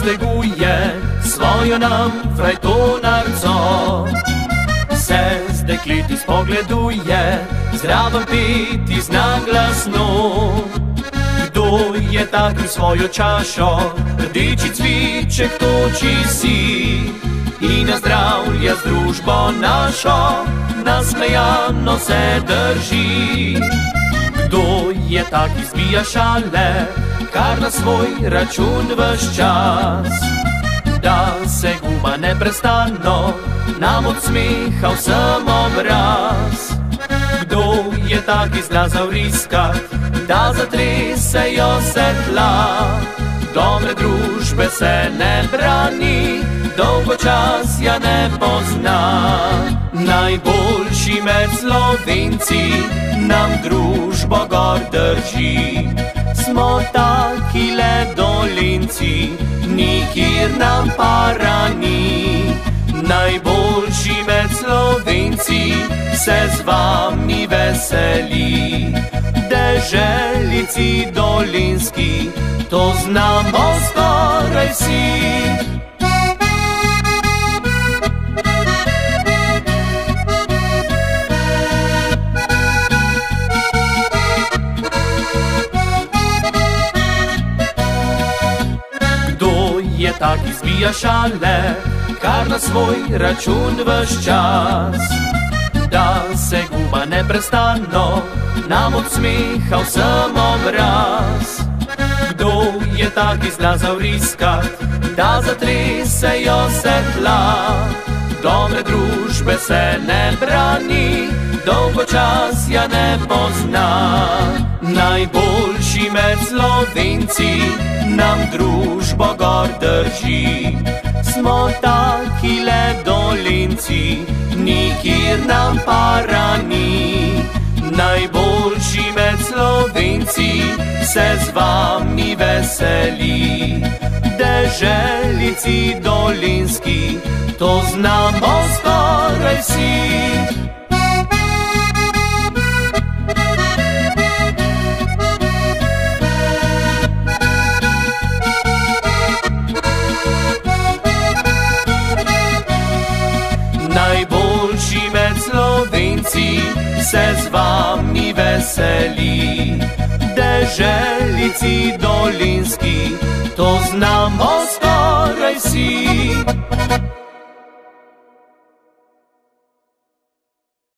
steguje svojo nam frajtonarco. Se z dekleti spogleduje, zdravo piti zna glasno. Kdo je tak v svojo čašo, rdeči cviček toči si in na zdravje z družbo našo, nasmejano se drži. Je tak izbija šale, kar na svoj račun vse čas. Da se guma neprestano, nam od smeha vsem obraz. Kdo je tak izrazal riska, da zatresejo se tla. Dobre družbe se ne brani, dolgo čas ja ne pozna. Najboljši med slovenci nam družbo gor drži smo taki le dolinci, nikjer nam parani. Najboljši med slovenci se z vami veseli, deželici dolinski, to znamo skoraj si. Izbija šale, kar na svoj račun vse čas. Da se guma neprestano, nam od smeha vsem obraz. Kdo je tak izrazal riska, da zatresejo se tla? Dobre družbe se ne brani, dolgo čas ja ne pozna. Najboljši med slovenci nam družbo gor drži. Smo taki le dolinci, nikjer nam parani. Najboljši med slovenci se z vami veseli. Deželici dolinski, to znamo skoraj si. Najboljši med slovenci se z vami veseli. Deželici dolinski, to znamo skoraj si.